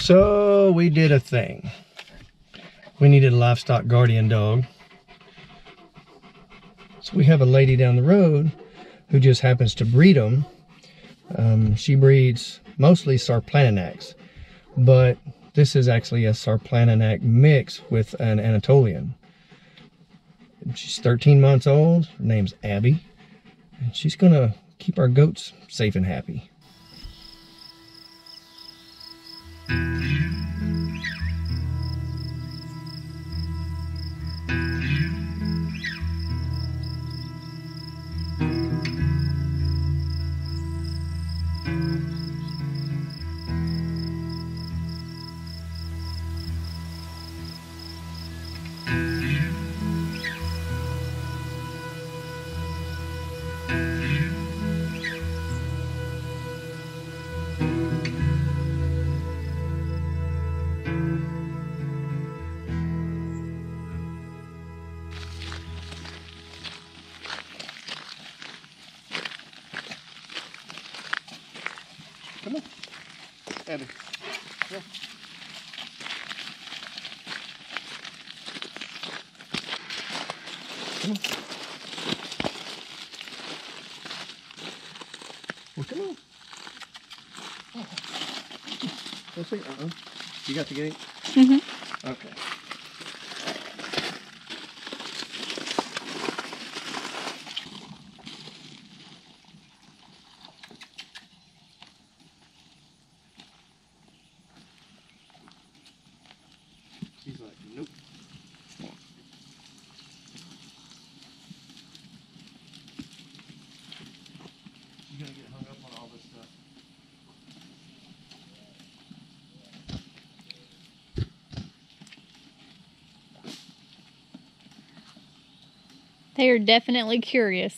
So we did a thing. We needed a livestock guardian dog. So we have a lady down the road who just happens to breed them. Um, she breeds mostly Sarplaninacs, but this is actually a Sarplaninac mix with an Anatolian. She's 13 months old. Her name's Abby. And she's gonna keep our goats safe and happy. Abby. Come Come on. Well, come on. Let's see. Uh-uh. You got the gate? Mm-hmm. Okay. He's like, nope. You gonna get hung up on all this stuff. They are definitely curious.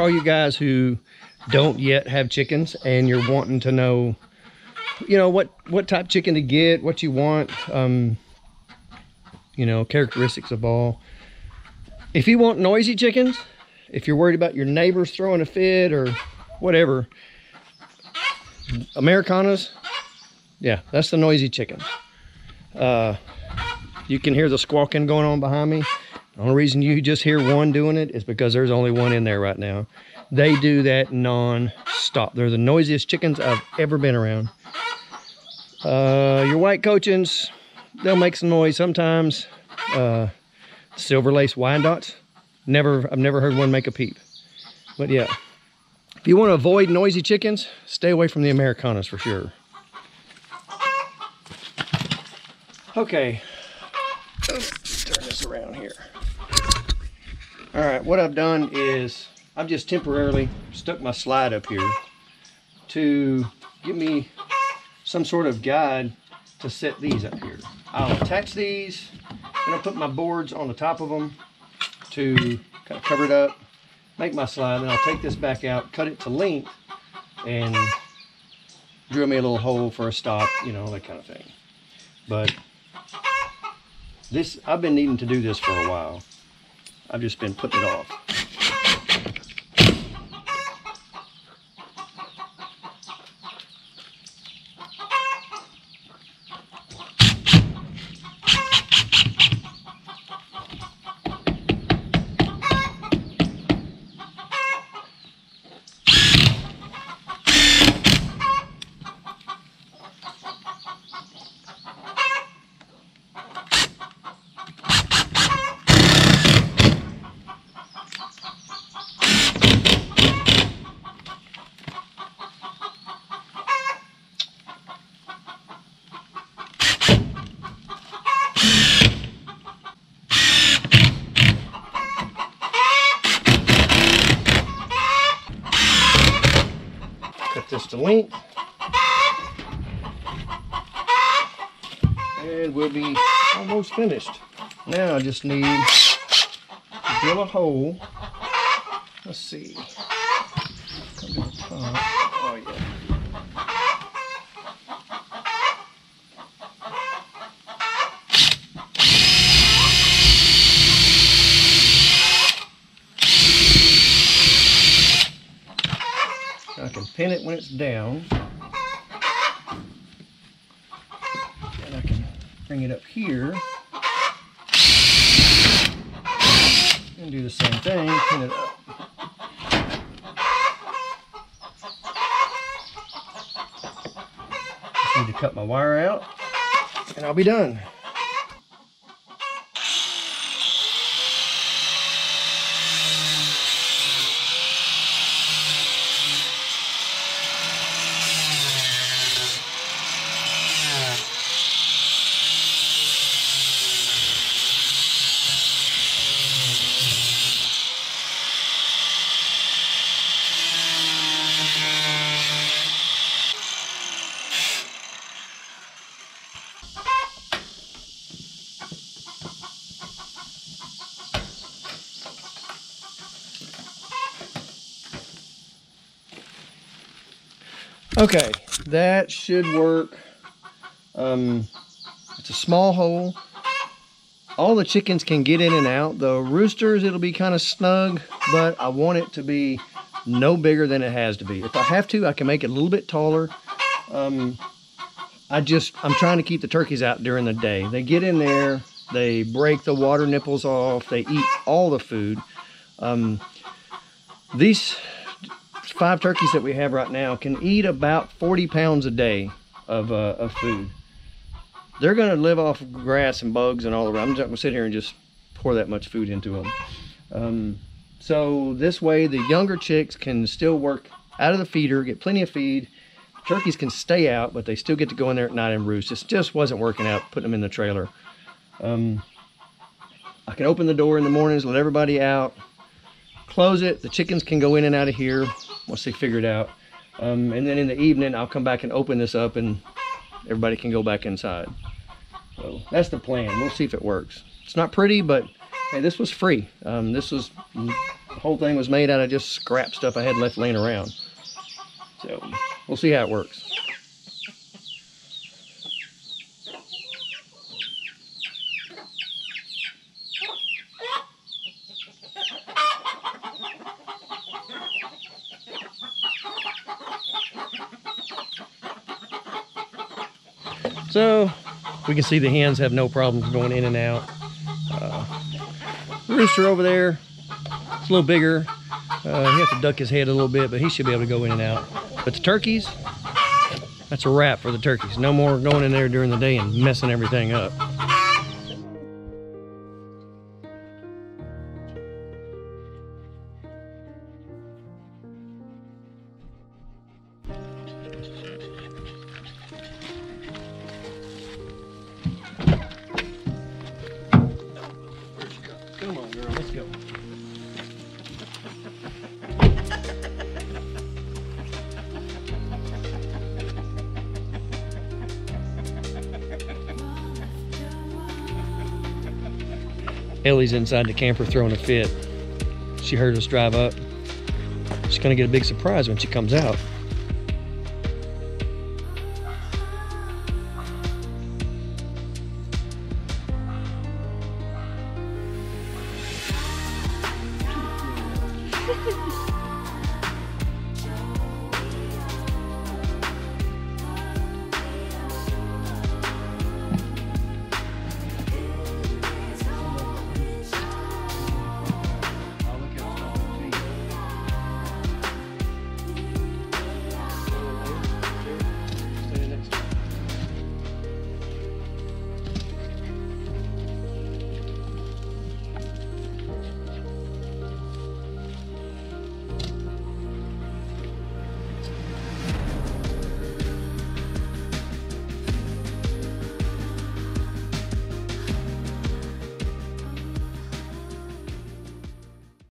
All you guys who don't yet have chickens and you're wanting to know, you know, what, what type chicken to get, what you want, um, you know, characteristics of all. If you want noisy chickens, if you're worried about your neighbors throwing a fit or whatever, Americanas Yeah, that's the noisy chicken. Uh, you can hear the squawking going on behind me. The only reason you just hear one doing it is because there's only one in there right now. They do that non-stop. They're the noisiest chickens I've ever been around. Uh, your white cochins, they'll make some noise sometimes. Uh, silver lace Wyandottes, never, I've never heard one make a peep. But yeah, if you want to avoid noisy chickens, stay away from the Americanas for sure. Okay, turn this around here. All right, what I've done is I've just temporarily stuck my slide up here to give me some sort of guide to set these up here. I'll attach these and I'll put my boards on the top of them to kind of cover it up, make my slide, then I'll take this back out, cut it to length, and drill me a little hole for a stop, you know, that kind of thing. But this, I've been needing to do this for a while. I've just been putting it off. And we'll be almost finished. Now I just need to drill a hole. Let's see. I can pin it when it's down. And I can bring it up here. And do the same thing, pin it up. Just need to cut my wire out and I'll be done. Okay, that should work. Um, it's a small hole. All the chickens can get in and out. The roosters, it'll be kind of snug, but I want it to be no bigger than it has to be. If I have to, I can make it a little bit taller. Um, I just, I'm trying to keep the turkeys out during the day. They get in there, they break the water nipples off, they eat all the food. Um, these five turkeys that we have right now can eat about 40 pounds a day of, uh, of food. They're going to live off grass and bugs and all around. I'm just going to sit here and just pour that much food into them. Um, so this way the younger chicks can still work out of the feeder, get plenty of feed. Turkeys can stay out, but they still get to go in there at night and roost. It just wasn't working out putting them in the trailer. Um, I can open the door in the mornings, let everybody out, close it. The chickens can go in and out of here once they figure it out. Um, and then in the evening, I'll come back and open this up and everybody can go back inside. So that's the plan. We'll see if it works. It's not pretty, but hey, this was free. Um, this was, the whole thing was made out of just scrap stuff I had left laying around. So we'll see how it works. So we can see the hens have no problems going in and out. Uh, rooster over there, it's a little bigger. Uh, he has to duck his head a little bit, but he should be able to go in and out. But the turkeys, that's a wrap for the turkeys. No more going in there during the day and messing everything up. Ellie's inside the camper throwing a fit. She heard us drive up. She's gonna get a big surprise when she comes out.